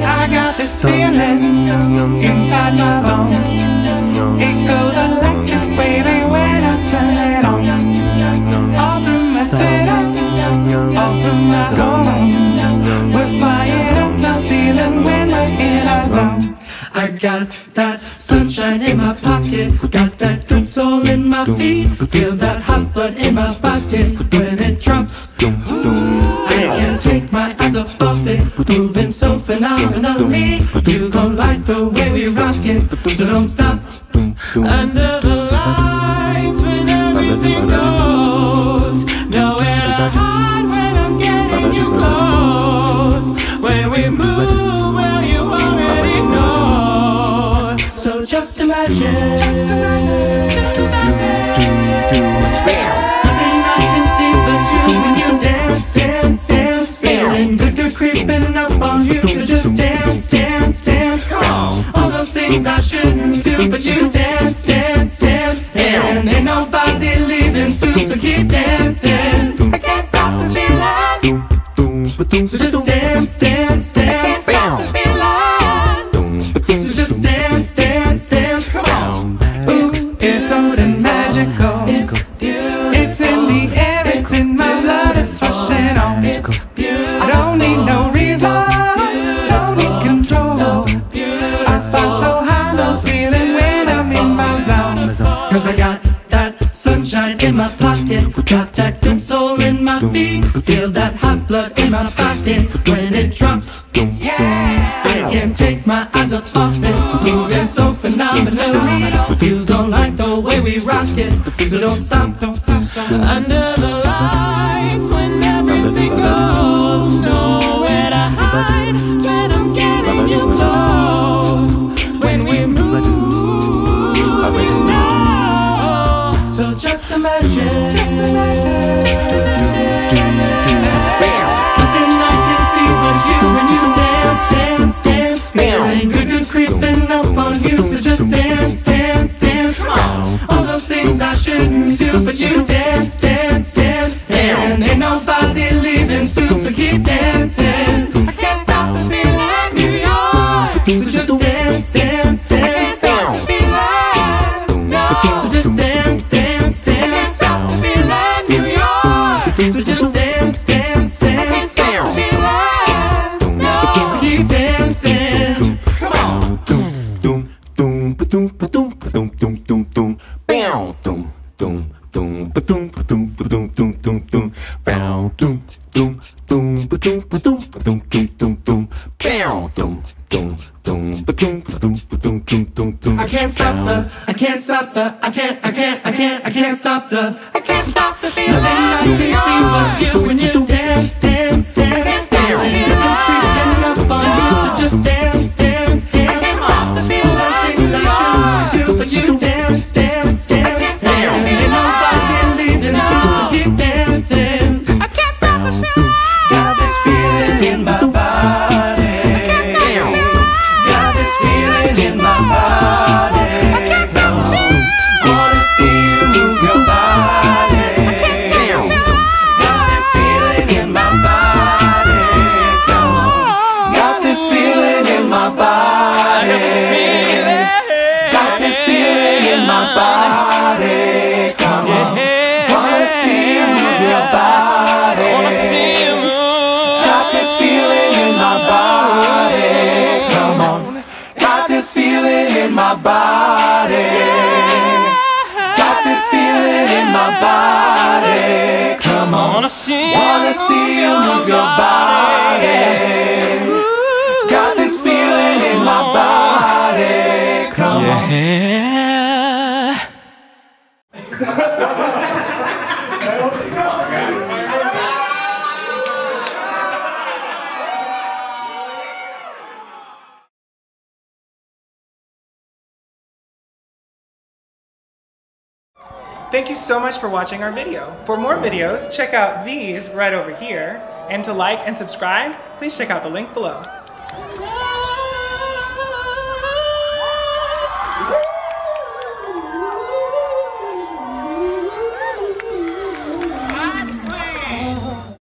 I got this feeling inside my bones. My feet. Feel that hot blood in my body when it drops. I can't take my eyes off it, moving so phenomenally. You gon' like the way we rock it, so don't stop. Under the lights when everything goes, nowhere to hide when I'm getting you close. When we move, keep dancing. I can't stop the feeling. So just feet. Feel that hot blood in my body when it drops. Yeah. I can't take my eyes off it, moving so phenomenally. You don't like the way we rock it, so don't stop. Under the lights do, but you dance, dance, dance. And ain't nobody leaving soon, so keep dancing. I can't stop the feeling, New York. So just dance, dance, dance. Stop the feeling. No. So just dance, dance, dance. Stop the feeling, New York. So just dance, dance, dance. Stop the feeling. No. So keep dancing. Come on. I can't stop the, I can't stop the, I can't, I can't, I can't, I can't stop the, I can't stop the feeling. My body. Got this feeling in my body. Come on. Wanna see Wanna see you move your body. Thank you so much for watching our video. For more videos, check out these right over here. And to like and subscribe, please check out the link below.